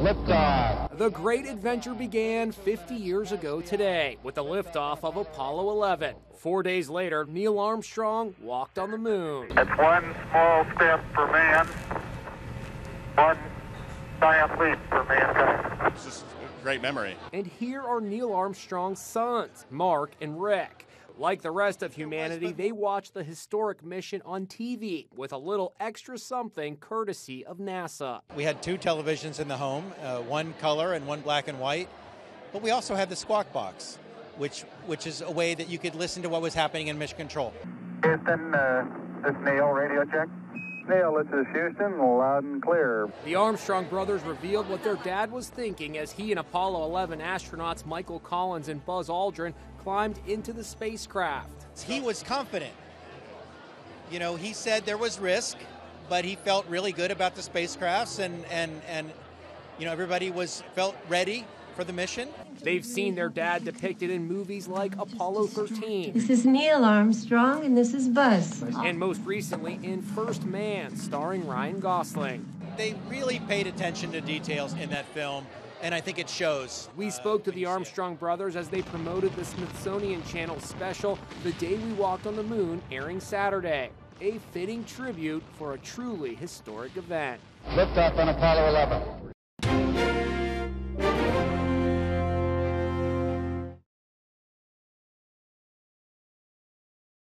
Liftoff. The great adventure began 50 years ago today with the liftoff of Apollo 11. Four days later, Neil Armstrong walked on the moon. It's one small step for man, one giant leap for mankind. It's just a great memory. And here are Neil Armstrong's sons, Mark and Rick. Like the rest of humanity, they watched the historic mission on TV with a little extra something courtesy of NASA. We had two televisions in the home, uh, one color and one black and white, but we also had the Squawk Box, which which is a way that you could listen to what was happening in mission control. Houston, uh, this is Neil, radio check. Neil, this is Houston, loud and clear. The Armstrong brothers revealed what their dad was thinking as he and Apollo 11 astronauts Michael Collins and Buzz Aldrin climbed into the spacecraft. He was confident. You know, he said there was risk, but he felt really good about the spacecrafts and and and you know, everybody was felt ready for the mission. They've seen their dad depicted in movies like Apollo 13 This is Neil Armstrong, and this is Buzz. and most recently in First Man, starring Ryan Gosling. They really paid attention to details in that film, and I think it shows. We uh, spoke to the Armstrong brothers as they promoted the Smithsonian Channel special, The Day We Walked on the Moon, airing Saturday. A fitting tribute for a truly historic event. Liftoff on Apollo 11.